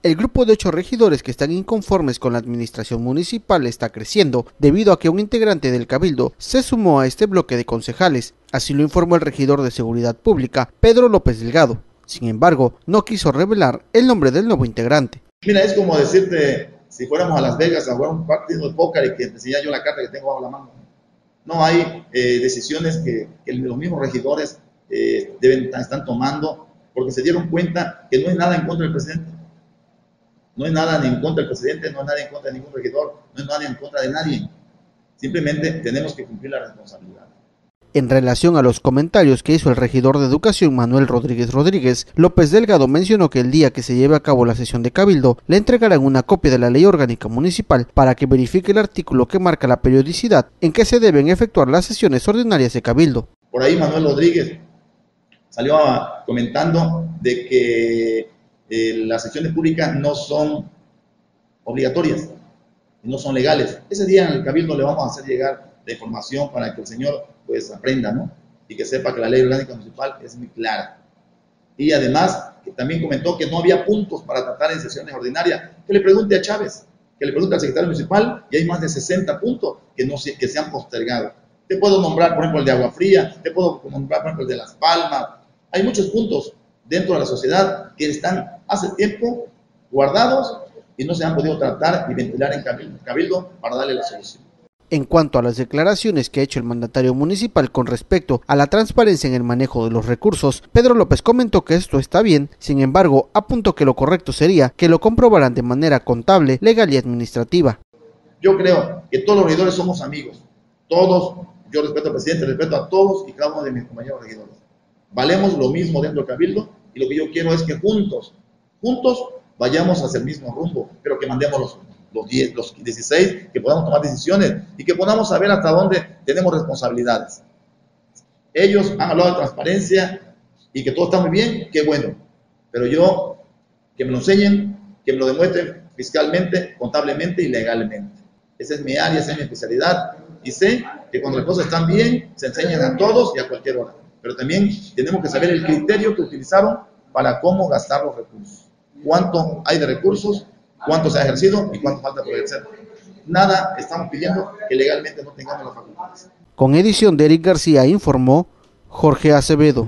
El grupo de ocho regidores que están inconformes con la administración municipal está creciendo debido a que un integrante del cabildo se sumó a este bloque de concejales, así lo informó el regidor de Seguridad Pública, Pedro López Delgado. Sin embargo, no quiso revelar el nombre del nuevo integrante. Mira, es como decirte, si fuéramos a Las Vegas a jugar un partido de póker y que te enseñara yo la carta que tengo bajo la mano. No hay eh, decisiones que, los mismos regidores eh, deben, están tomando porque se dieron cuenta que no hay nada en contra del presidente no es nada ni en contra del presidente, no es nada en contra de ningún regidor, no es nada en contra de nadie. Simplemente tenemos que cumplir la responsabilidad. En relación a los comentarios que hizo el regidor de Educación Manuel Rodríguez Rodríguez, López Delgado mencionó que el día que se lleve a cabo la sesión de Cabildo le entregarán una copia de la ley orgánica municipal para que verifique el artículo que marca la periodicidad en que se deben efectuar las sesiones ordinarias de Cabildo. Por ahí Manuel Rodríguez salió comentando de que eh, las secciones públicas no son obligatorias, no son legales. Ese día en el Cabildo le vamos a hacer llegar la información para que el señor pues aprenda, ¿no? Y que sepa que la ley orgánica municipal es muy clara. Y además, también comentó que no había puntos para tratar en sesiones ordinarias. Que le pregunte a Chávez, que le pregunte al secretario municipal, y hay más de 60 puntos que, no que se han postergado. Te puedo nombrar, por ejemplo, el de Agua Fría, te puedo nombrar, por ejemplo, el de Las Palmas. Hay muchos puntos dentro de la sociedad que están hace tiempo guardados y no se han podido tratar y ventilar en cabildo, para darle la solución. En cuanto a las declaraciones que ha hecho el mandatario municipal con respecto a la transparencia en el manejo de los recursos, Pedro López comentó que esto está bien, sin embargo, apuntó que lo correcto sería que lo comprobaran de manera contable, legal y administrativa. Yo creo que todos los regidores somos amigos, todos, yo respeto al presidente, respeto a todos y cada uno de mis compañeros regidores. Valemos lo mismo dentro del cabildo y lo que yo quiero es que juntos juntos vayamos hacia el mismo rumbo, pero que mandemos los, los, 10, los 16, que podamos tomar decisiones y que podamos saber hasta dónde tenemos responsabilidades. Ellos han hablado de transparencia y que todo está muy bien, qué bueno, pero yo, que me lo enseñen, que me lo demuestren fiscalmente, contablemente y legalmente. Esa es mi área, esa es mi especialidad y sé que cuando las cosas están bien, se enseñan a todos y a cualquier hora. Pero también tenemos que saber el criterio que utilizaron para cómo gastar los recursos cuánto hay de recursos, cuánto se ha ejercido y cuánto falta por ejercer. Nada estamos pidiendo que legalmente no tengamos las facultades. Con edición de Eric García informó Jorge Acevedo.